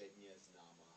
předně známá